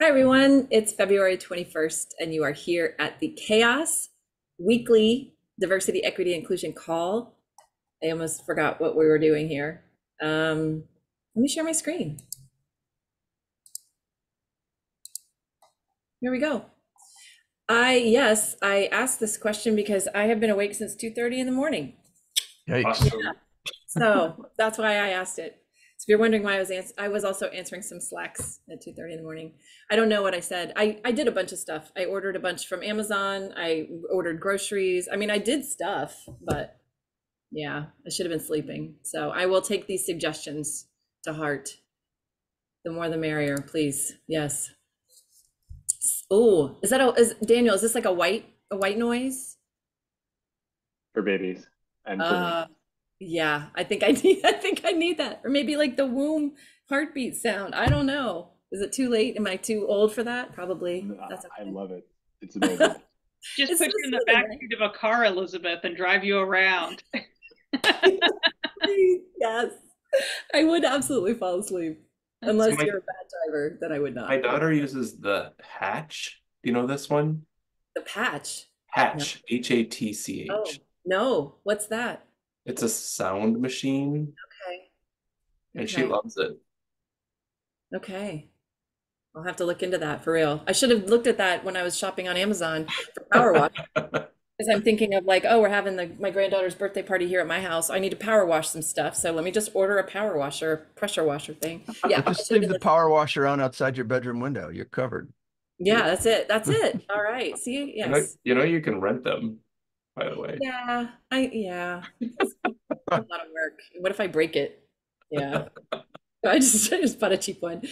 Hi, everyone. It's February 21st, and you are here at the CHAOSS Weekly Diversity, Equity, Inclusion Call. I almost forgot what we were doing here. Um, let me share my screen. Here we go. I, yes, I asked this question because I have been awake since 2:30 in the morning. Yikes. Awesome. So that's why I asked it. So if you're wondering why I was ans- I was also answering some slacks at 2:30 in the morning. I don't know what I said. I I did a bunch of stuff. I ordered a bunch from Amazon. I ordered groceries. I mean, I did stuff, but yeah, I should have been sleeping. So I will take these suggestions to heart. The more the merrier, please. Yes. Oh, is that a is Daniel, is this like a white a white noise? for babies and for uh, me. Uh, yeah, I think I need, I think I need that. Or maybe like the womb heartbeat sound. I don't know. Is it too late? Am I too old for that? Probably. No, That's I love it. It's amazing. Just It's put so you in the silly, back right? of a car, Elizabeth, and drive you around. yes. I would absolutely fall asleep. Unless my- you're a bad driver, then I would not. My daughter uses the Hatch. Do you know this one? The patch. Hatch, H A T C H. Oh, no. What's that? It's a sound machine Okay. and she loves it. Okay. I'll have to look into that for real. I should have looked at that when I was shopping on Amazon for power wash. Because I'm thinking of like, oh, we're having the my granddaughter's birthday party here at my house. I need to power wash some stuff. So let me just order a power washer, pressure washer thing. Yeah. But I just should have leave the power washer on outside your bedroom window. You're covered. Yeah, that's it. That's it. All right. See, You know, yes. you know you can rent them, by the way. Yeah. I yeah. A lot of work. What if I break it? Yeah. I just I just bought a cheap one.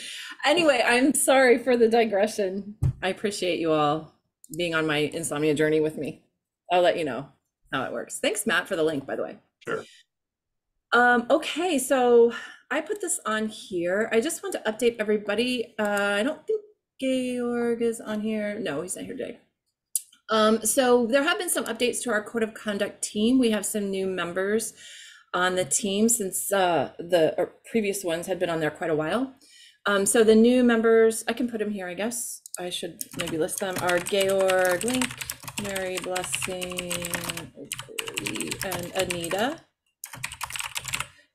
Anyway, I'm sorry for the digression. I appreciate you all being on my insomnia journey with me. I'll let you know how it works. Thanks, Matt, for the link, by the way. Sure. Um, okay, so I put this on here. I just want to update everybody. Uh, I don't think Georg is on here. No, he's not here today. Um, so there have been some updates to our code of conduct team. We have some new members on the team since uh, the uh, previous ones had been on there quite a while. Um, so the new members, I can put them here, I guess. I should maybe list them, are Georg Link, Mary Blessing, and Anita.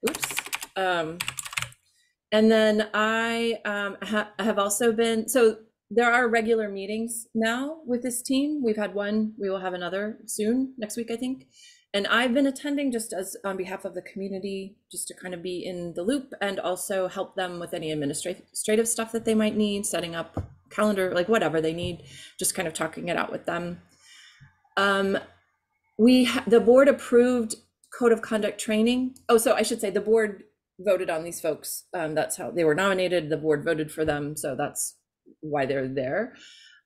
Oops. Um, and then I um, ha- have also been, so there are regular meetings now with this team. We've had one, we will have another soon, next week, I think. And I've been attending just as on behalf of the community, just to kind of be in the loop and also help them with any administrative stuff that they might need, setting up calendar, like whatever they need, just kind of talking it out with them. Um, we, the board approved code of conduct training. Oh, so I should say the board voted on these folks. Um, that's how they were nominated. The board voted for them, so that's why they're there.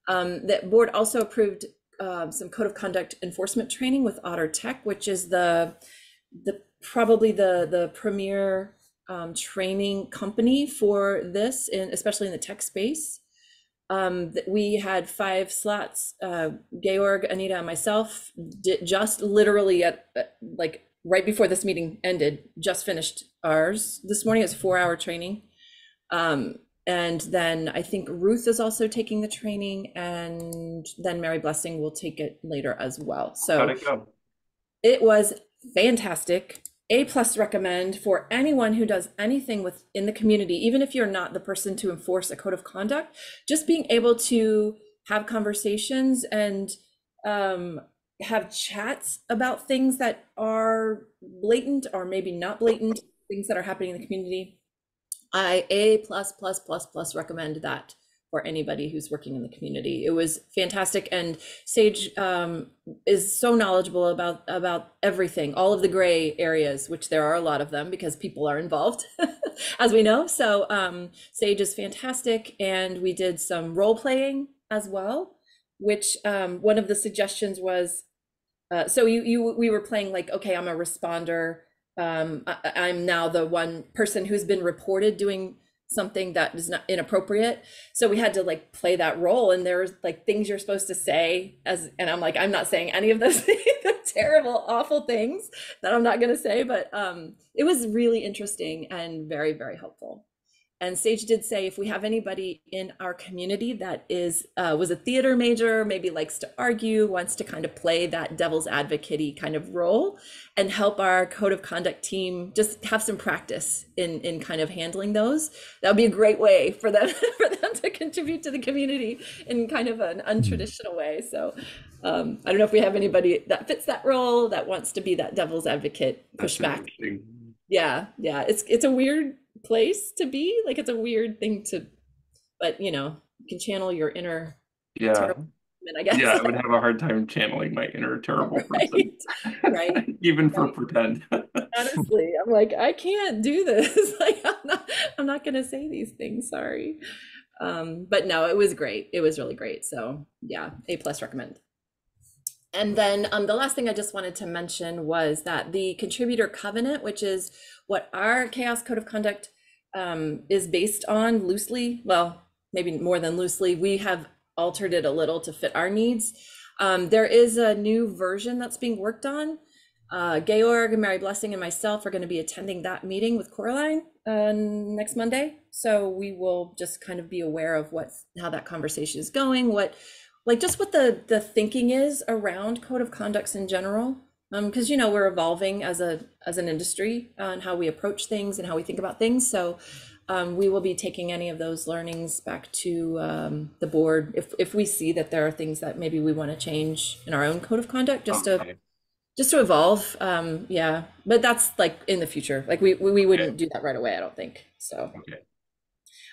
Um, the board also approved um, some code of conduct enforcement training with Otter Tech, which is the the probably the the premier um, training company for this, in especially in the tech space. Um, we had five slots. Uh, Georg, Anita, and myself did just literally at at, like right before this meeting ended, just finished ours this morning. It's a four-hour training. Um, and then I think Ruth is also taking the training, and then Mary Blessing will take it later as well. So How'd it go? it was fantastic. A plus recommend for anyone who does anything within the community, even if you're not the person to enforce a code of conduct, just being able to have conversations and um, have chats about things that are blatant or maybe not blatant, things that are happening in the community. I A plus plus plus plus recommend that for anybody who's working in the community. It was fantastic, and Sage um, is so knowledgeable about about everything, all of the gray areas, which there are a lot of them because people are involved, as we know. So um, Sage is fantastic, and we did some role playing as well, which um, one of the suggestions was. Uh, so you you we were playing like okay, I'm a responder. Um, I, I'm now the one person who's been reported doing something that is not inappropriate. So we had to like play that role and there's like things you're supposed to say as and i'm like i'm not saying any of those terrible awful things that i'm not going to say but um it was really interesting and very very helpful And Sage did say if we have anybody in our community that is uh, was a theater major, maybe likes to argue, wants to kind of play that devil's advocate kind of role, and help our code of conduct team just have some practice in in kind of handling those, that would be a great way for them for them to contribute to the community in kind of an untraditional way. So um, I don't know if we have anybody that fits that role that wants to be that devil's advocate, push That's back. interesting. Yeah, yeah. It's it's a weird place to be. Like it's a weird thing to, but you know, you can channel your inner Yeah, I guess. yeah, I would have a hard time channeling my inner terrible right, person, right. even for pretend. Honestly, I'm like, I can't do this. like, I'm not, I'm not gonna say these things. Sorry. Um, but no, it was great. It was really great. So yeah, A plus recommend. And then um, the last thing I just wanted to mention was that the contributor covenant, which is what our CHAOSS code of conduct um, is based on loosely, well, maybe more than loosely, we have altered it a little to fit our needs. Um, there is a new version that's being worked on. Uh, Georg, and Mary Blessing, and myself are going to be attending that meeting with Coraline uh, next Monday. So we will just kind of be aware of what's how that conversation is going, what like just what the the thinking is around code of conducts in general um because you know we're evolving as a as an industry on how we approach things and how we think about things. So um, we will be taking any of those learnings back to um, the board if if we see that there are things that maybe we want to change in our own code of conduct just to just to evolve. Um yeah but that's like in the future. Like we we, we wouldn't do that right away i don't think so. Okay.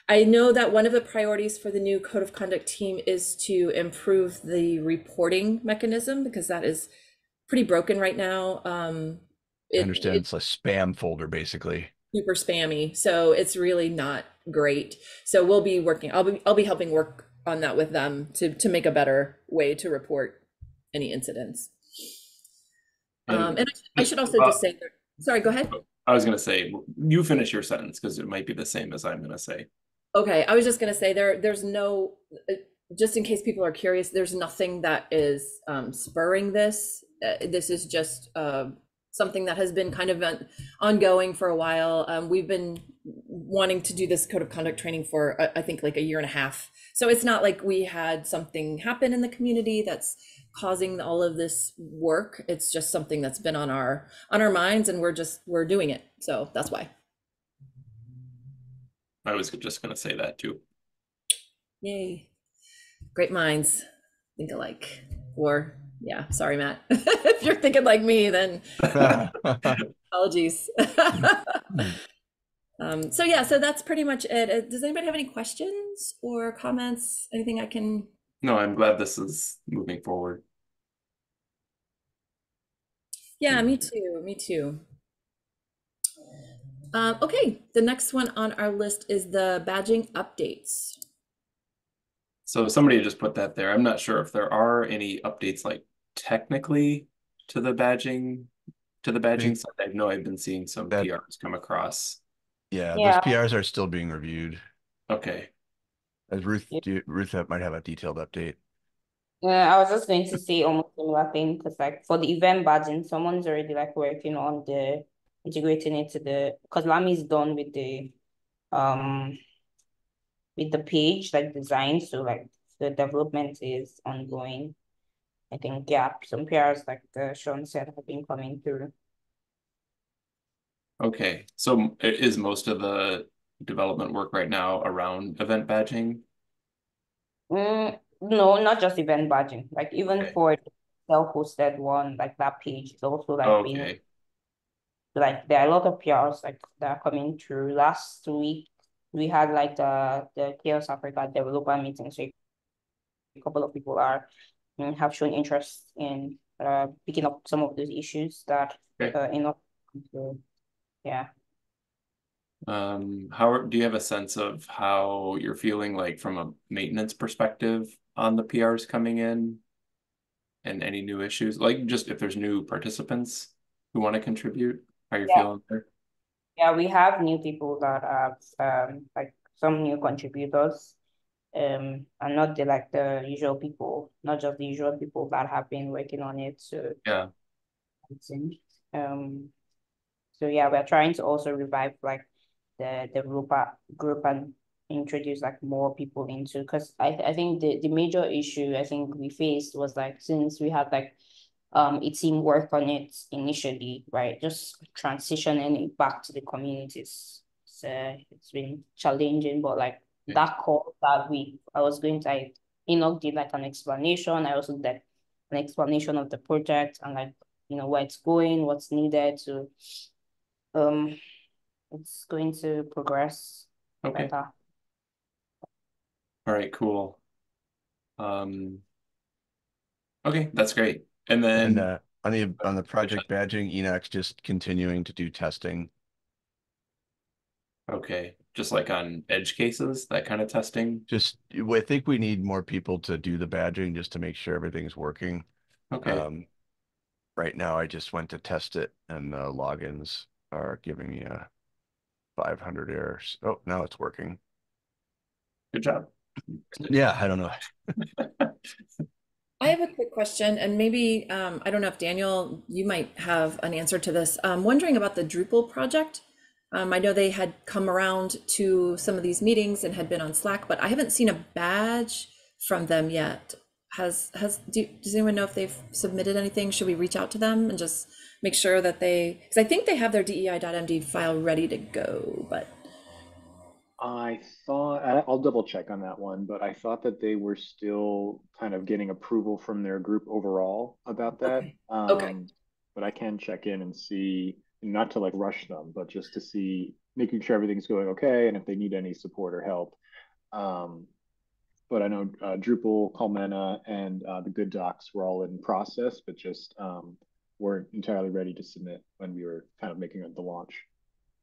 I know that one of the priorities for the new code of conduct team is to improve the reporting mechanism because that is pretty broken right now. Um, I understand it's it's a spam folder, basically. super spammy, so it's really not great. So we'll be working. I'll be I'll be helping work on that with them to to make a better way to report any incidents. Um, and I, I should also uh, just say, sorry, go ahead. I was gonna say, you finish your sentence because it might be the same as I'm gonna say. Okay, I was just gonna say there, there's no, uh, just in case people are curious, there's nothing that is um, spurring this. Uh, This is just uh, something that has been kind of an- ongoing for a while. Um, We've been wanting to do this code of conduct training for, uh, I think, like a year and a half. So it's not like we had something happen in the community that's causing all of this work. It's just something that's been on our, on our minds and we're just, we're doing it. So that's why. I was just gonna say that too. Yay. Great minds think alike. Or, yeah, sorry, Matt. if you're thinking like me, then apologies. um, so, yeah, so that's pretty much it. Uh, Does anybody have any questions or comments? Anything I can? No, I'm glad this is moving forward. Yeah, me too. Me too. Um, okay, the next one on our list is the badging updates. So somebody just put that there. I'm not sure if there are any updates like technically to the badging, to the badging side. I know I've been seeing some That- PRs come across. Yeah, Yeah. those PRs are still being reviewed. Okay, As Ruth, Yeah. do you- Ruth have- might have a detailed update. Yeah, I was just going to say almost similar thing because like for the event badging, someone's already like working on the integrating it to the because Lami's done with the um with the page like design, so like the development is ongoing. I think yeah, some PRs like uh, Sean said have been coming through. okay. So is most of the development work right now around event badging? Mm, no, not just event badging, like even Okay. for self-hosted one, like that page is also like being like there are a lot of PRs like that are coming through. Last week we had like the the CHAOSS Africa developer meeting, so a couple of people are mm, have shown interest in uh picking up some of those issues that Okay. uh in so, yeah. um, how, do you have a sense of how you're feeling like from a maintenance perspective on the PRs coming in? And any new issues, like just if there's new participants who want to contribute, how you're Yeah. feeling there? Yeah, we have new people that have um like some new contributors. Um and not the like the usual people, not just the usual people that have been working on it. So Yeah, Um, so yeah, we're trying to also revive like the developer group and introduce like more people into because I I think the the major issue I think we faced was like since we had like um a team work on it initially, right? Just transitioning it back to the communities. So it's been challenging, but like Yeah. that call that week, I was going to like Enoch did like an explanation. I also did an explanation of the project and like you know where it's going, what's needed to um it's going to progress Okay, better. all right, cool. Um. Okay, that's great. And then, And uh, on the, on the project badging, Enoch's just continuing to do testing. Okay, just like on edge cases, that kind of testing. Just, I think we need more people to do the badging just to make sure everything's working. Okay, Um, right now I just went to test it and the logins are giving me a five hundred errors. Oh, now it's working. good job. Yeah, I don't know. I have a quick question, and maybe, um, I don't know if Daniel, you might have an answer to this. I'm wondering about the Drupal project. Um, I know they had come around to some of these meetings and had been on Slack, but I haven't seen a badge from them yet. Has, has, do, does anyone know if they've submitted anything? Should we reach out to them and just make sure that they, because I think they have their DEI.md file ready to go, but, I thought, I'll double check on that one, but I thought that they were still kind of getting approval from their group overall about that. Okay, okay. Um, But I can check in and see, not to like rush them, but just to see, making sure everything's going okay and if they need any support or help. Um, but I know uh, Drupal, Colmena, and uh, the Good Docs were all in process, but just um, weren't entirely ready to submit when we were kind of making the launch.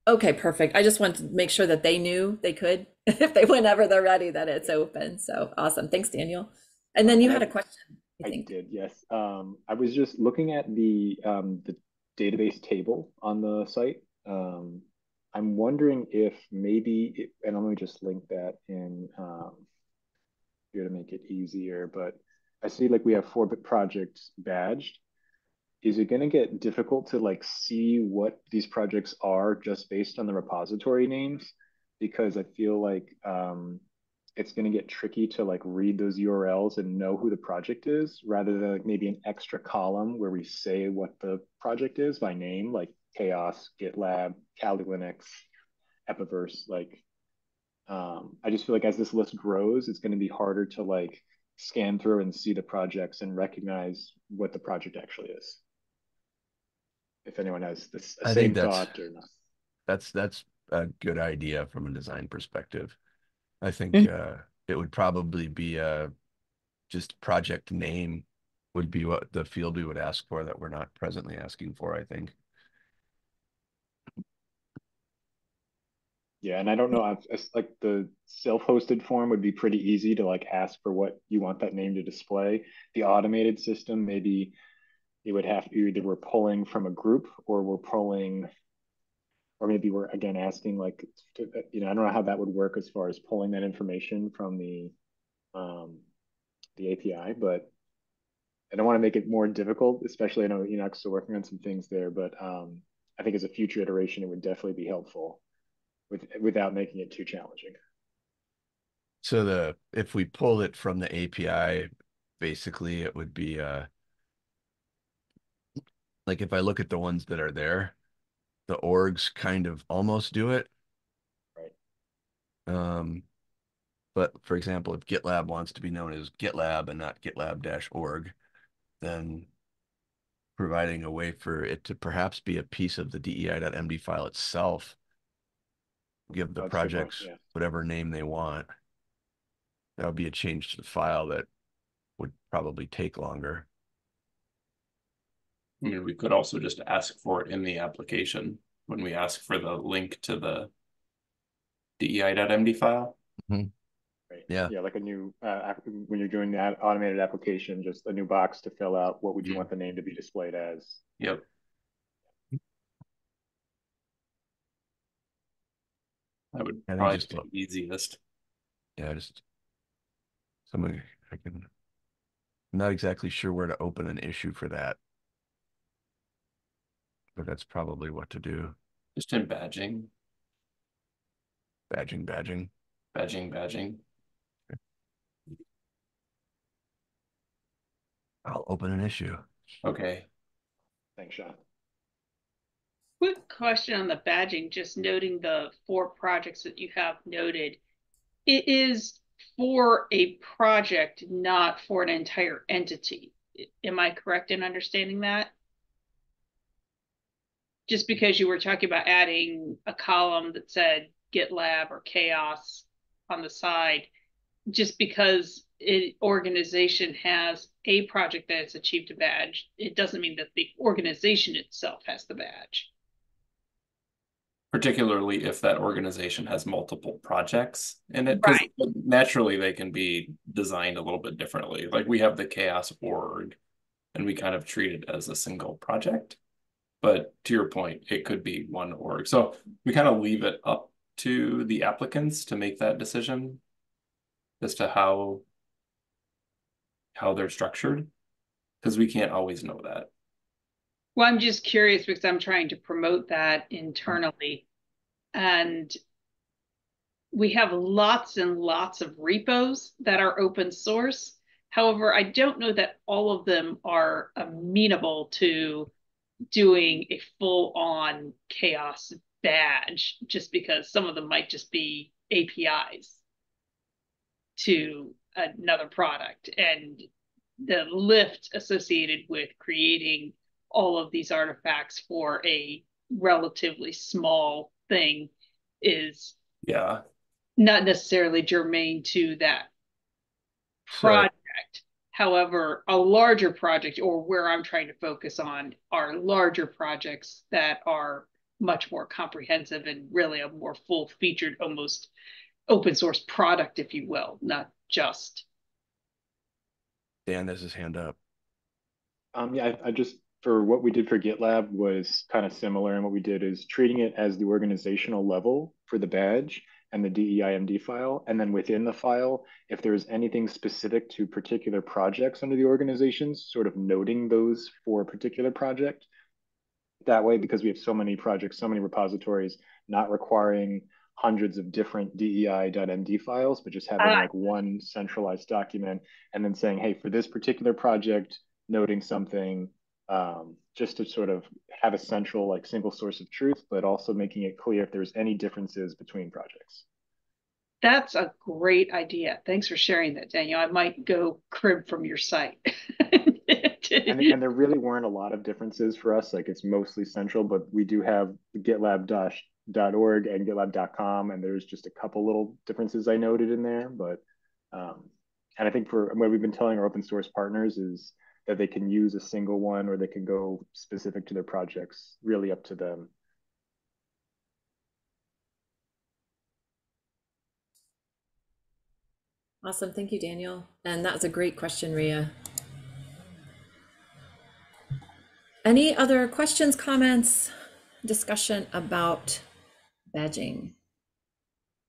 okay, perfect. I just wanted to make sure that they knew they could, if they, whenever they're ready, that it's open. So awesome. Thanks, Daniel. And then you had a question, I I did, yes. Um, I was just looking at the um, the database table on the site. Um, I'm wondering if maybe, it, and let me just link that in um, here to make it easier. But I see like we have four projects badged. Is it going to get difficult to like see what these projects are just based on the repository names? Because I feel like um, it's going to get tricky to like read those URLs and know who the project is rather than like maybe an extra column where we say what the project is by name, like CHAOSS, GitLab, Kali Linux, Epiverse. Like, um, I just feel like as this list grows, it's going to be harder to like scan through and see the projects and recognize what the project actually is. If anyone has this I same thought or not. That's, that's a good idea from a design perspective. I think, Mm. uh, it would probably be a, just project name would be what the field we would ask for that we're not presently asking for, I think. Yeah, and I don't know, if it's like the self-hosted form would be pretty easy to like ask for what you want that name to display. The automated system, maybe it would have to either we're pulling from a group or we're pulling, or maybe we're again asking like, to- you know, I don't know how that would work as far as pulling that information from the um the API, but I don't want to make it more difficult, especially I know Enoch's still working on some things there, but um I think as a future iteration, it would definitely be helpful with without making it too challenging. So the, if we pull it from the API, basically it would be, uh, like if I look at the ones that are there, the orgs kind of almost do it. Right. Um, but for example, if GitLab wants to be known as GitLab and not GitLab-org, then providing a way for it to perhaps be a piece of the DEI.md file itself, give the That's good point, projects yeah. whatever name they want. That would be a change to the file that would probably take longer. I mean, we could also just ask for it in the application when we ask for the link to the DEI.md file. Right. Yeah. Yeah, like a new uh, when you're doing that automated application, just a new box to fill out. What would you Mhm. want the name to be displayed as? Yep. That would I probably just be the easiest. Yeah, just somebody I can. I'm not exactly sure where to open an issue for that. But that's probably what to do. Just in badging. Badging, badging. badging, badging. I'll open an issue. Okay. Thanks, Sean. Quick question on the badging, just noting the four projects that you have noted. It is for a project, not for an entire entity. Am I correct in understanding that? Just because you were talking about adding a column that said GitLab or CHAOSS on the side, just because an organization has a project that has achieved a badge, it doesn't mean that the organization itself has the badge. Particularly if that organization has multiple projects in it, because Right. naturally they can be designed a little bit differently. Like we have the CHAOSS org and we kind of treat it as a single project. But to your point, it could be one org. So we kind of leave it up to the applicants to make that decision as to how how they're structured, because we can't always know that. Well, I'm just curious because I'm trying to promote that internally. And we have lots and lots of repos that are open source. However, I don't know that all of them are amenable to doing a full on CHAOSS badge, just because some of them might just be APIs to another product. And the lift associated with creating all of these artifacts for a relatively small thing is Yeah. not necessarily germane to that product. However, a larger project or where I'm trying to focus on are larger projects that are much more comprehensive and really a more full featured, almost open source product, if you will, not just. Dan has his hand up. Um, yeah, I, I just, for what we did for GitLab was kind of similar. And what we did is treating it as the organizational level for the badge and the DEI.md file. And then within the file, if there's anything specific to particular projects under the organizations, sort of noting those for a particular project. That way, because we have so many projects, so many repositories, not requiring hundreds of different DEI.md files, but just having Ah. like one centralized document and then saying, hey, for this particular project, noting something um, just to sort of have a central, like single source of truth, but also making it clear if there's any differences between projects. That's a great idea. Thanks for sharing that, Daniel. I might go crib from your site. And, and there really weren't a lot of differences for us. Like it's mostly central, but we do have GitLab.org and GitLab.com, and there's just a couple little differences I noted in there. But um, and I think for what we've been telling our open source partners is that they can use a single one or they can go specific to their projects. Really up to them. Awesome. Thank you, Daniel. And that was a great question, Ria. Any other questions, comments, discussion about badging?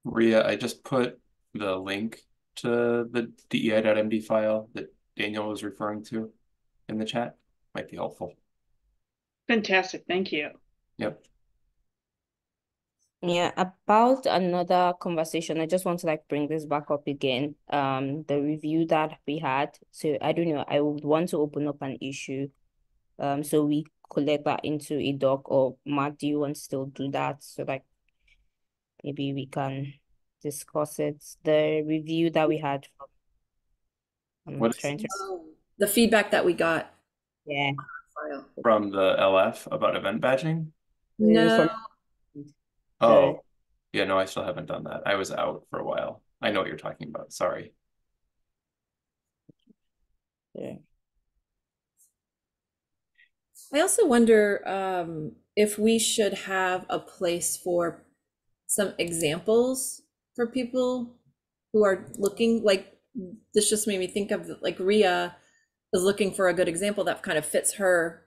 Ria, I just put the link to the DEI.md file that Daniel was referring to in the chat. Might be helpful. Fantastic. Thank you. Yep. Yeah, about another conversation, I just want to like bring this back up again. Um, the review that we had. So I don't know, I would want to open up an issue. Um, so we collect that into a doc or Matt, do you want to still do that? So like maybe we can discuss it. The review that we had from I'm What is- trying to The feedback that we got. yeah. From the LF about event badging? No, Oh, yeah, no, I still haven't done that. I was out for a while. I know what you're talking about. Sorry. Yeah. I also wonder um, if we should have a place for some examples for people who are looking like this just made me think of like Ria is looking for a good example that kind of fits her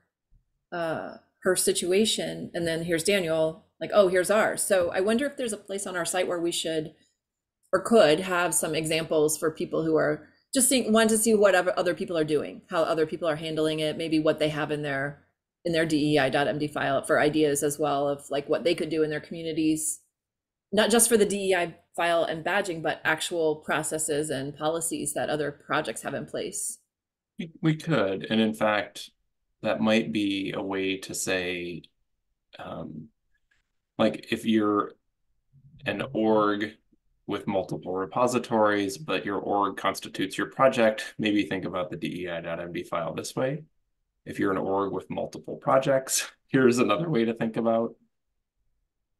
uh her situation. And then here's Daniel like oh here's ours. So I wonder if there's a place on our site where we should or could have some examples for people who are just seeing want to see what other people are doing how other people are handling it maybe what they have in their in their dei.md file for ideas as well of like what they could do in their communities. Not just for the DEI file and badging, but actual processes and policies that other projects have in place. We, could, and in fact, that might be a way to say, um, like if you're an org with multiple repositories, but your org constitutes your project, maybe think about the DEI.md file this way. If you're an org with multiple projects, here's another way to think about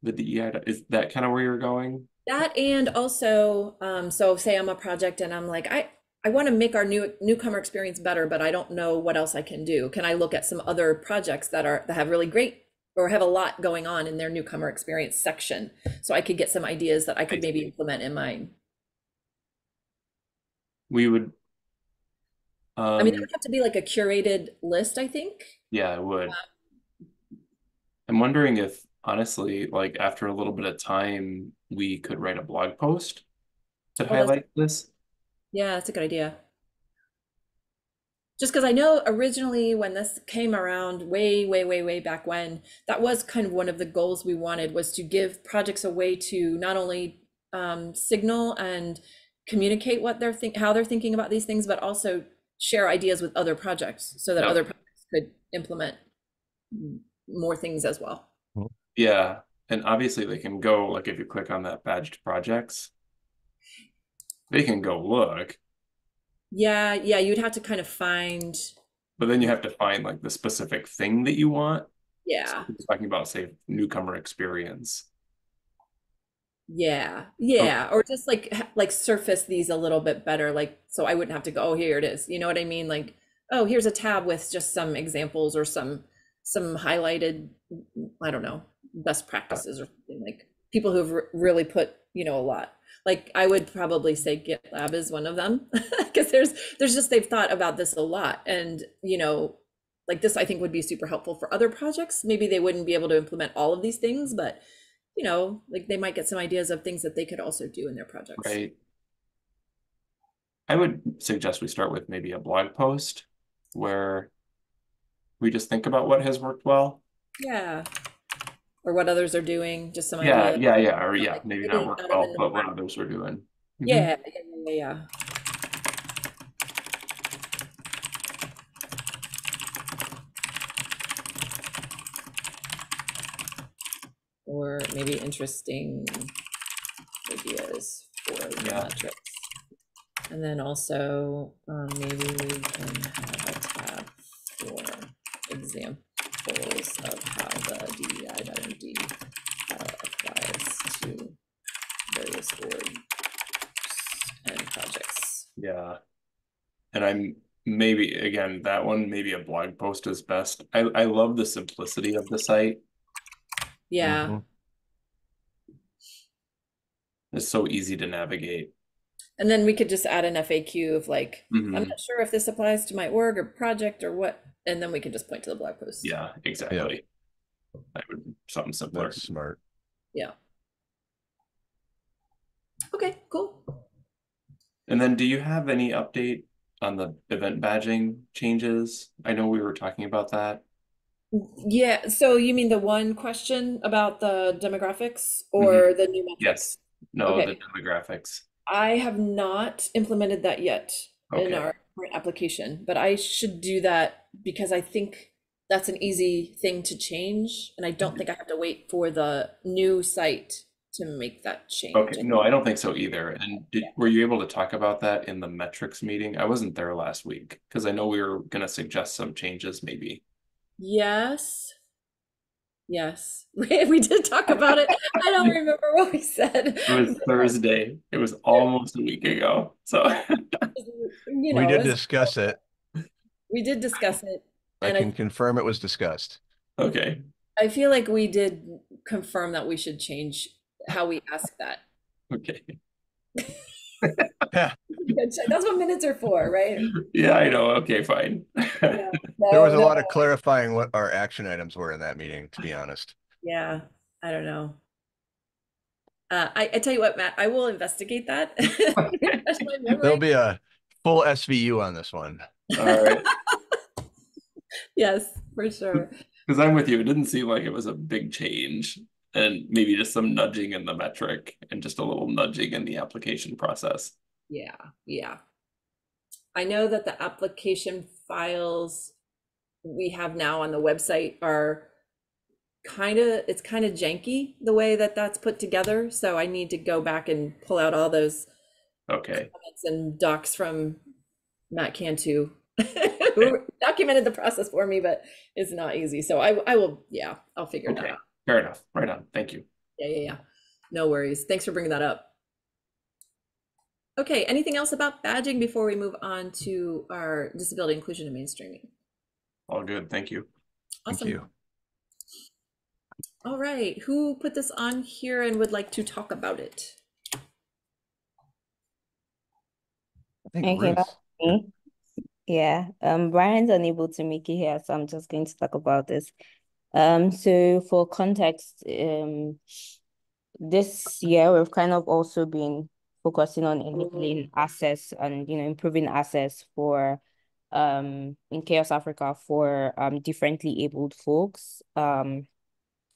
the DEI. Is that kind of where you're going? That and also, um, so say I'm a project and I'm like, I, I want to make our new newcomer experience better, but I don't know what else I can do. Can I look at some other projects that are that have really great or have a lot going on in their newcomer experience section? So I could get some ideas that I could maybe implement in mine. We would. I mean, it Um, would have to be like a curated list, I think. yeah, it would. I'm wondering if honestly, like after a little bit of time, we could write a blog post to that's- highlight this. Yeah, that's a good idea. Just because I know originally when this came around way, way, way, way back when, that was kind of one of the goals we wanted was to give projects a way to not only um, signal and communicate what they're think how they're thinking about these things, but also share ideas with other projects so that Yeah. other projects could implement more things as well. Yeah, and obviously they can go like if you click on that badged projects, they can go look, Yeah, yeah, you'd have to kind of find, but then you have to find like the specific thing that you want. yeah. So Talking about say newcomer experience. Yeah, yeah, or just like like surface these a little bit better, like so I wouldn't have to go, oh, here it is. You know what I mean? Like, oh, here's a tab with just some examples or some some highlighted, I don't know, best practices or something like people who've re- really put, you know, a lot. Like I would probably say GitLab is one of them because there's there's just they've thought about this a lot and you know like this I think would be super helpful for other projects. Maybe they wouldn't be able to implement all of these things, but you know, like they might get some ideas of things that they could also do in their projects. Right. I would suggest we start with maybe a blog post where we just think about what has worked well. Yeah. Or what others are doing, just some Yeah, ideas. yeah, yeah, or yeah, like maybe not of well, but what others are doing. Mhm. Yeah, yeah, yeah, yeah. Or maybe interesting ideas for the Yeah. metrics. And then also, um, maybe we can have a tab for examples of how the DEI.MD uh, applies to various orgs and projects. Yeah. And I'm maybe again that one maybe a blog post is best. I I love the simplicity of the site. Yeah, Mhm. It's so easy to navigate. and then we could just add an FAQ of like, I'm Mhm. not sure if this applies to my org or project or what, and then we can just point to the blog post. Yeah, exactly. I would something simpler. That's smart. Yeah. Okay, cool. And then do you have any update on the event badging changes? I know we were talking about that. Yeah, so you mean the one question about the demographics or mm-hmm. the new metrics? Yes. No, the demographics. I have not implemented that yet in our current application, but I should do that because I think that's an easy thing to change, and I don't mm-hmm. think I have to wait for the new site to make that change. Okay, no, I don't think so either. And did, were you able to talk about that in the metrics meeting? I wasn't there last week because I know we were gonna suggest some changes maybe. Yes. Yes, we, we did talk about it. I don't remember what we said. It was Thursday. It was almost a week ago. So You We know, did it's- discuss it. we did discuss it. I And I- can confirm it was discussed. okay. I feel like we did confirm that we should change how we ask that. Okay. Yeah, That's what minutes are for, right? Yeah, I know. Okay, fine. there No, was a lot of clarifying what our action items were in that meeting, to be honest. Yeah, I don't know. Uh, I, I tell you what, Matt, I will investigate that. There'll be a full SVU on this one. All right. Yes, for sure. Because I'm with you. It didn't seem like it was a big change. And maybe just some nudging in the metric and just a little nudging in the application process. Yeah, yeah. I know that the application files we have now on the website are kind of, it's kind of janky the way that that's put together. So I need to go back and pull out all those Okay, comments and docs from Matt Cantu, who documented the process for me, but it's not easy. So I, I will, yeah, I'll figure that out. Fair enough. Right on. Thank you. Yeah, yeah, yeah. No worries. Thanks for bringing that up. Okay, anything else about badging before we move on to our disability inclusion and mainstreaming? All good. Thank you. Thank Awesome. you. All right, who put this on here and would like to talk about it? I think Okay, Ruth, that's. Yeah, um, Brian's unable to make it here, so I'm just going to talk about this. Um, so for context, um, this year we've kind of also been focusing on enabling access and you know improving access for um in CHAOSS Africa for um differently abled folks um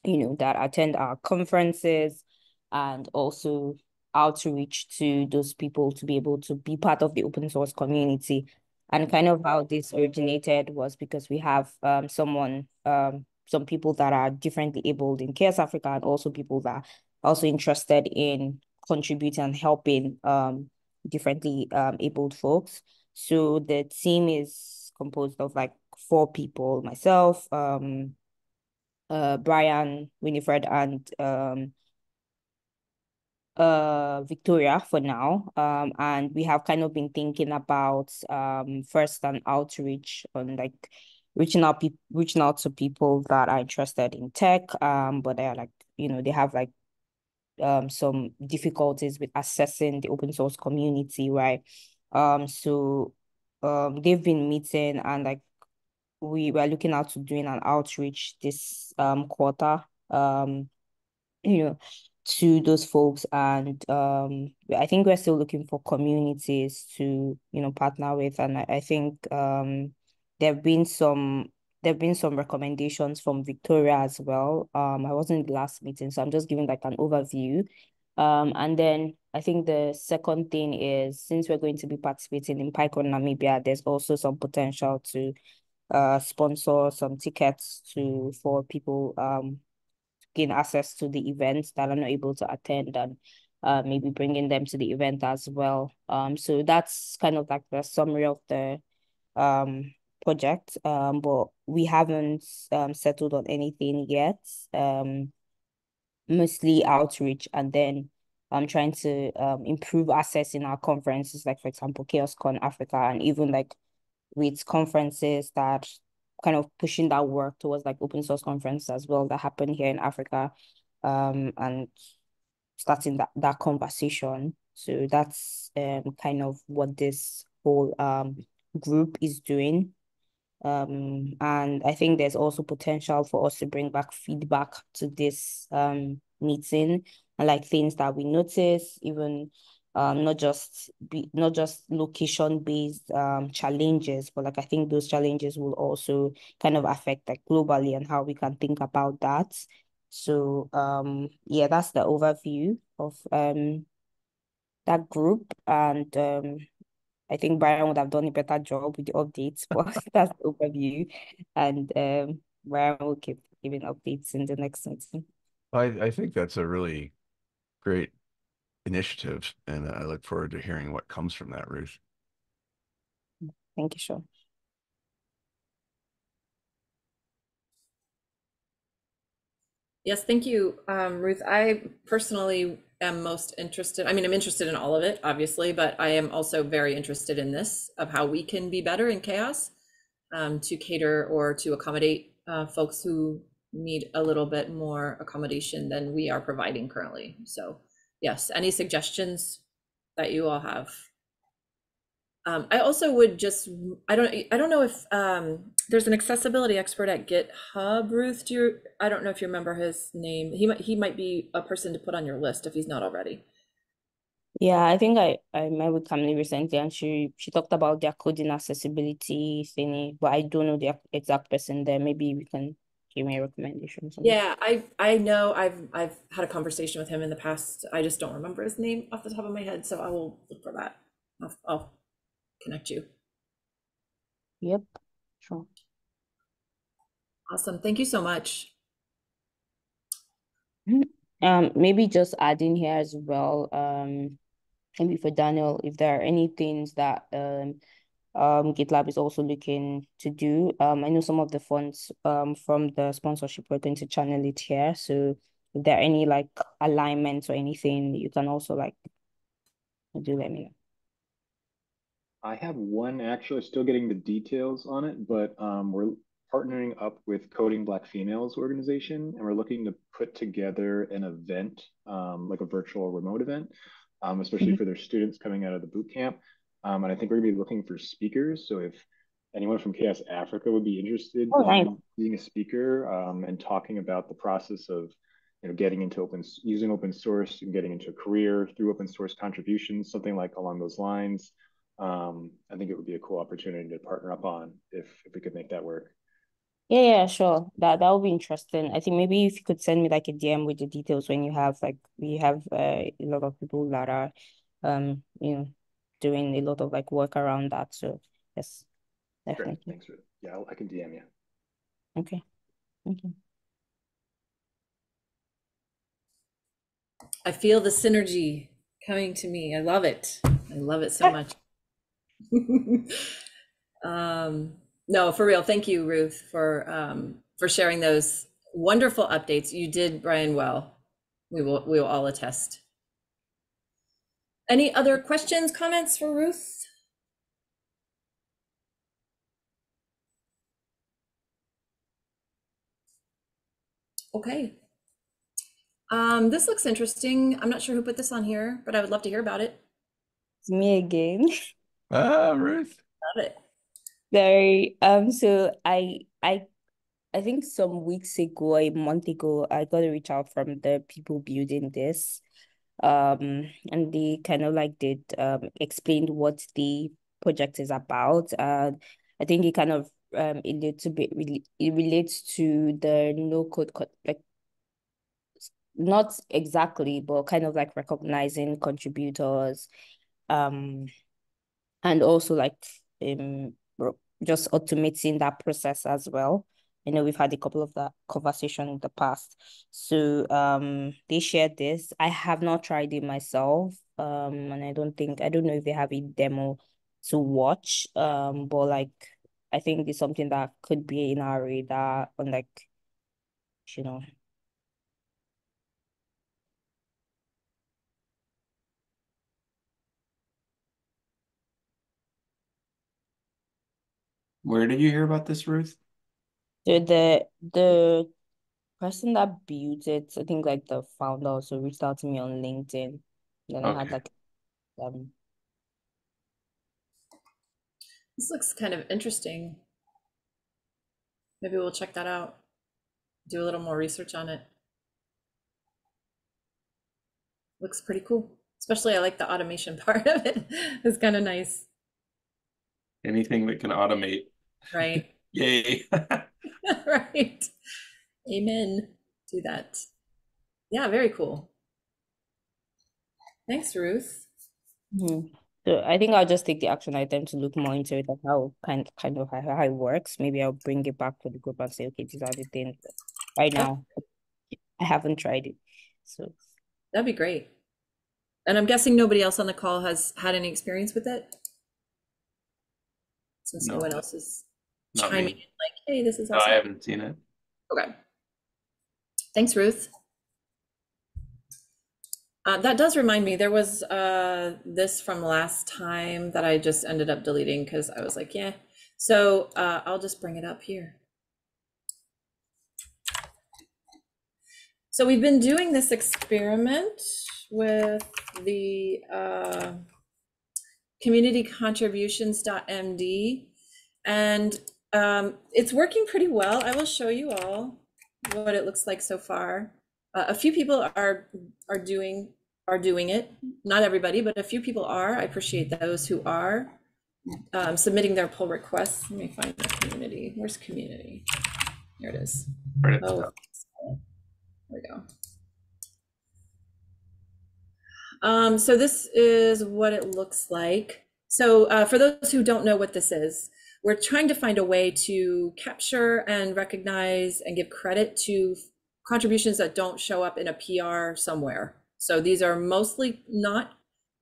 you know that attend our conferences and also outreach to those people to be able to be part of the open source community. And kind of how this originated was because we have um someone um some people that are differently abled in CHAOSS Africa and also people that are also interested in contributing and helping um differently um abled folks. So the team is composed of like four people, myself, um uh Brian, Winifred, and um uh Victoria for now. Um and we have kind of been thinking about um first an outreach on like reaching out people reaching out to people that are interested in tech, um, but they're like, you know, they have like um some difficulties with accessing the open source community, right? Um, so um they've been meeting and like we were looking out to doing an outreach this um quarter, um, you know, to those folks and um I think we're still looking for communities to, you know, partner with and I, I think um there have been some there have been some recommendations from Victoria as well. Um, I wasn't in the last meeting, so I'm just giving like an overview. Um, and then I think the second thing is since we're going to be participating in PyCon Namibia, there's also some potential to uh sponsor some tickets to for people um gain access to the events that are not able to attend and uh maybe bringing them to the event as well. Um, so that's kind of like the summary of the um project um but we haven't um settled on anything yet um mostly outreach and then I'm um, trying to um improve access in our conferences like for example CHAOSScon Africa and even like with conferences that kind of pushing that work towards like open source conferences as well that happen here in Africa um and starting that that conversation. So that's um kind of what this whole um group is doing um and I think there's also potential for us to bring back feedback to this um meeting and like things that we notice even um not just be not just location based um challenges but like I think those challenges will also kind of affect like globally and how we can think about that. So um yeah that's the overview of um that group and um I think Brian would have done a better job with the updates, but that's the overview. And um, Brian will keep giving updates in the next meeting. I, I think that's a really great initiative, and I look forward to hearing what comes from that, Ruth. Thank you, Sean. Yes, thank you, um, Ruth. I personally am most interested. I mean, I'm interested in all of it, obviously, but I am also very interested in this of how we can be better in CHAOSS um, to cater or to accommodate uh, folks who need a little bit more accommodation than we are providing currently. So, yes, any suggestions that you all have? Um, I also would just, I don't, I don't know if um, there's an accessibility expert at GitHub, Ruth. Do you, I don't know if you remember his name. He might, he might be a person to put on your list if he's not already. Yeah, I think I, I met with Kamini recently and she, she talked about their coding accessibility thingy, but I don't know the exact person there. Maybe we can give me a recommendation. Yeah, I I know I've I've had a conversation with him in the past. I just don't remember his name off the top of my head, so I will look for that. I'll, I'll connect you. Yep, sure. Awesome. Thank you so much. Um, maybe just adding here as well, um, maybe for Daniel, if there are any things that um um GitLab is also looking to do. Um, I know some of the funds um from the sponsorship we're going to channel it here. So if there are any like alignments or anything, you can also like do let me know. I have one actually still getting the details on it, but um, we're partnering up with Coding Black Females organization, and we're looking to put together an event, um, like a virtual remote event, um, especially Mhm. for their students coming out of the boot camp. Um, and I think we're gonna be looking for speakers. So if anyone from CHAOSS Africa would be interested Oh, nice. in being a speaker um, and talking about the process of you know getting into open using open source and getting into a career through open source contributions, something like along those lines. Um, I think it would be a cool opportunity to partner up on if if we could make that work. Yeah, yeah, sure. That that would be interesting. I think maybe if you could send me like a DM with the details when you have like we have uh, a lot of people that are um you know doing a lot of like work around that. So yes, Great, definitely. thanks for yeah, I'll- I can DM you. Okay. Thank you. I feel the synergy coming to me. I love it. I love it so much. um, no, for real. Thank you, Ruth, for um, for sharing those wonderful updates. You did, Brian, well. We will we will all attest. Any other questions, comments for Ruth? Okay. Um, this looks interesting. I'm not sure who put this on here, but I would love to hear about it. It's me again. Ah, Ruth. Love it. Very um so I I I think some weeks ago, a month ago, I got a reach out from the people building this. Um, and they kind of like did um explained what the project is about. And I think it kind of um a little bit really it relates to the no code co like not exactly, but kind of like recognizing contributors, um, and also like um just automating that process as well. I know we've had a couple of that conversation in the past. So um they shared this. I have not tried it myself. Um and I don't think I don't know if they have a demo to watch. Um but like I think it's something that could be in our radar on like you know Where did you hear about this, Ruth? the the the person that built it, I think like the founder also reached out to me on LinkedIn. Then I had Okay. like um This looks kind of interesting. Maybe we'll check that out. Do a little more research on it. Looks pretty cool. Especially I like the automation part of it. It's kind of nice, Anything that can automate. Right? Yay. Right. Amen Do that. Yeah, very cool. Thanks, Ruth. mhm. So I think I'll just take the action item to look more into it, like how kind kind of how, how it works. Maybe I'll bring it back to the group and say, okay, these are the things. Right now, I haven't tried it. So That'd be great. And I'm guessing nobody else on the call has had any experience with it? Since no No. one else is Not chiming in like, hey, this is No, awesome. I haven't seen it. Okay. Thanks, Ruth. Uh, that does remind me, there was uh, this from last time that I just ended up deleting because I was like, yeah. So uh, I'll just bring it up here. So we've been doing this experiment with the uh, communitycontributions.md and um, it's working pretty well. I will show you all what it looks like so far. Uh, a few people are are doing are doing it. Not everybody, but a few people are. I appreciate those who are um, submitting their pull requests. Let me find the community. Where's community? Here it is. Right Oh, there we go. Um, so this is what it looks like. So uh, for those who don't know what this is, we're trying to find a way to capture and recognize and give credit to contributions that don't show up in a PR somewhere. So these are mostly not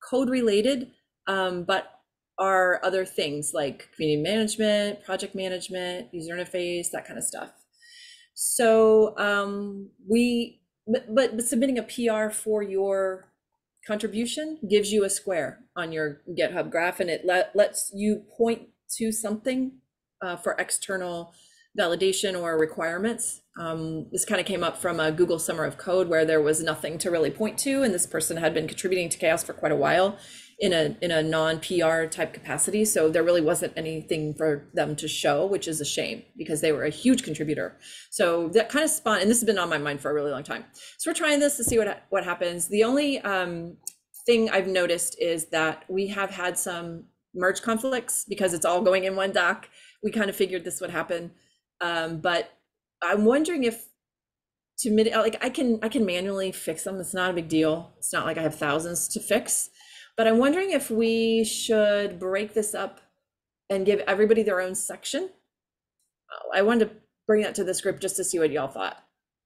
code related, um, but are other things like community management, project management, user interface, that kind of stuff. So um, we, but, but submitting a PR for your contribution gives you a square on your GitHub graph, and it let, lets you point to something uh, for external validation or requirements. Um, this kind of came up from a Google Summer of Code where there was nothing to really point to, and this person had been contributing to CHAOSS for quite a while in a in a non PR type capacity. So there really wasn't anything for them to show, which is a shame because they were a huge contributor. So that kind of spawned, and this has been on my mind for a really long time. So we're trying this to see what what happens. The only um, thing I've noticed is that we have had some merge conflicts because it's all going in one doc. We kind of figured this would happen, um, but I'm wondering if to like I can I can manually fix them. It's not a big deal. It's not like I have thousands to fix. But I'm wondering if we should break this up and give everybody their own section. Uh, I wanted to bring that to this group just to see what y'all thought.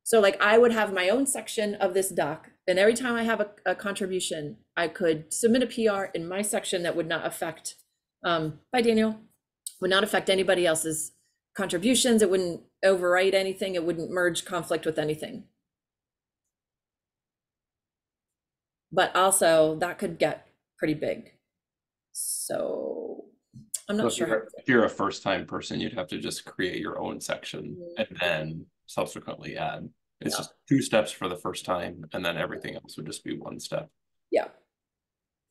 So like I would have my own section of this doc, and every time I have a, a contribution, I could submit a PR in my section that would not affect, um, by Daniel, would not affect anybody else's contributions. It wouldn't overwrite anything. It wouldn't merge conflict with anything. But also that could get pretty big. So I'm not if sure. how- you're, if you're a first time person, you'd have to just create your own section Mhm. and then subsequently add. It's Yeah. just two steps for the first time, and then everything else would just be one step. Yeah.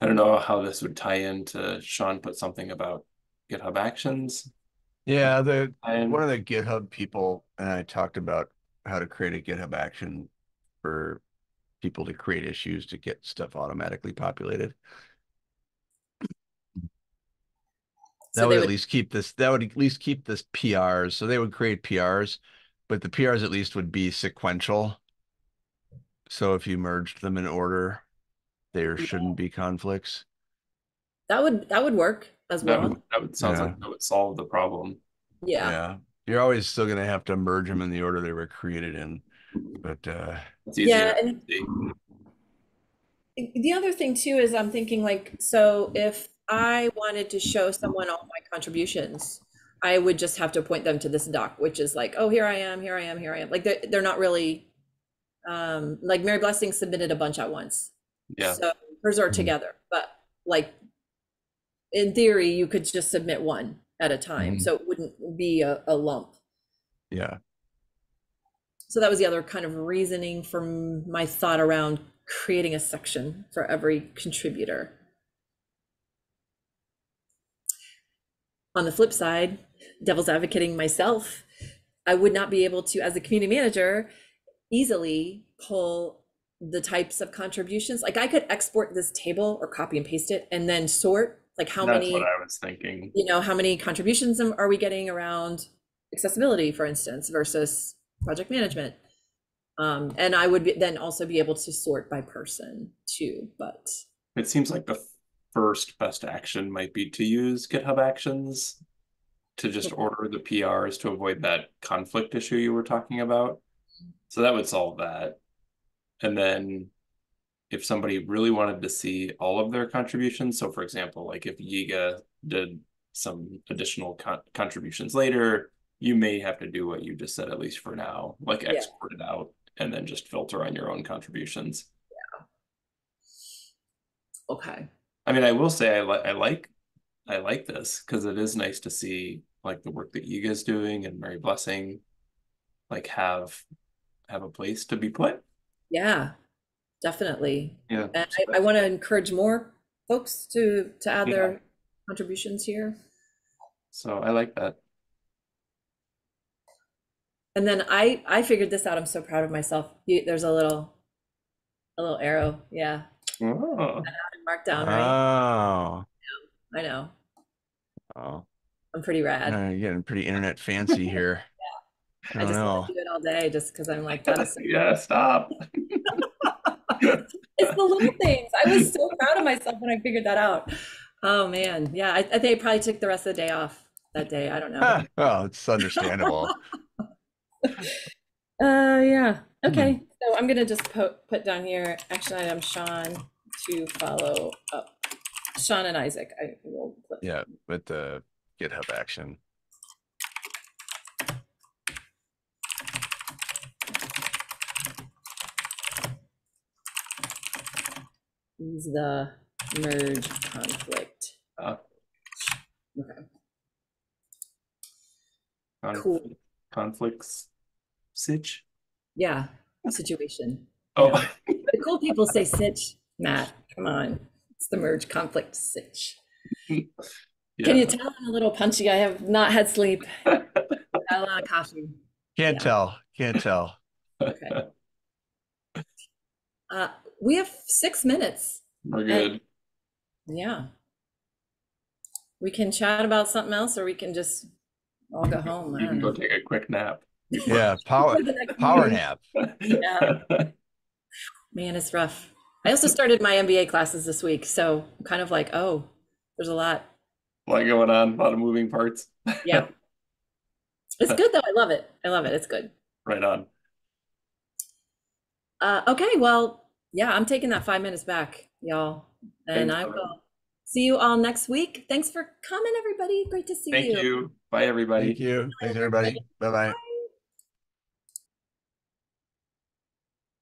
I don't know how this would tie into Sean put something about GitHub Actions. Yeah, the And one of the GitHub people and I talked about how to create a GitHub action for people to create issues to get stuff automatically populated. So That they would at least keep this, that would at least keep this PRs. So they would create PRs, but the PRs at least would be sequential. So if you merged them in order, there shouldn't be conflicts. That would that would work as that well. would, that would sounds like that would solve the problem. Yeah. Yeah. You're always still gonna have to merge them in the order they were created in. But uh It's. Yeah, and the other thing too is I'm thinking like, so if I wanted to show someone all my contributions, I would just have to point them to this doc, which is like, oh, here I am, here I am, here I am. Like they're they're not really um like Mary Blessing submitted a bunch at once. Yeah, So hers are Mhm. together, but like in theory, you could just submit one at a time. Mhm. So it wouldn't be a, a lump. yeah. So that was the other kind of reasoning from my thought around creating a section for every contributor. On the flip side, devil's advocating myself, I would not be able to, as a community manager, easily pull the types of contributions. Like I could export this table or copy and paste it and then sort like how that's many what I was thinking. you know, how many contributions are we getting around accessibility, for instance, versus project management? Um, and I would be, then also be able to sort by person too, but It seems like the first best action might be to use GitHub Actions to just order the PRs to avoid that conflict issue you were talking about. So that would solve that. And then if somebody really wanted to see all of their contributions, so for example, like if Yiga did some additional con- contributions later, you may have to do what you just said, at least for now, like Yeah. export it out and then just filter on your own contributions. Yeah. okay. I mean, I will say I like I like I like this because it is nice to see like the work that Yiga's doing and Mary Blessing like have have a place to be put. Yeah, definitely. Yeah. And I, I want to encourage more folks to, to add Yeah. their contributions here. So I like that. And then I, I figured this out. I'm so proud of myself. You, there's a little, a little arrow. Yeah. Oh, Markdown, right? Oh, I know. oh, I'm pretty rad. uh, you're getting pretty internet fancy here. I I don't just know. do it all day just because I'm like, that is so Yeah, stop. It's the little things. I was so proud of myself when I figured that out. Oh man, yeah. I, I think I probably took the rest of the day off that day. I don't know. oh, it's understandable. Uh, yeah. Okay. So I'm gonna just put put down here action item Sean to follow up. Sean and Isaac. I will. Put, Yeah, with the GitHub action. Use the merge conflict. Uh, Okay. conf- Cool. Conflicts. Sitch. Yeah. Situation. Oh, The cool people say sitch. Matt, come on. It's the merge conflict sitch. Can you tell I'm a little punchy? I have not had sleep. Had a lot of coffee. Can't Yeah. tell. Can't tell. Okay. Uh, we have six minutes. We're good. Yeah. We can chat about something else or we can just all go home. I You can go know. take a quick nap. Yeah, power For power nap. Yeah. Man, it's rough. I also started my MBA classes this week, so I'm kind of like, oh, there's a lot. A lot going on, a lot of moving parts. Yeah. It's good though. I love it. I love it. It's good. Right on. Uh, okay, well, yeah, I'm taking that five minutes back, y'all. And Thanks, I Lauren. will see you all next week. Thanks for coming, everybody. Great to see you. Thank you. Bye, everybody. Thank you. Thanks, everybody. Bye bye. Bye.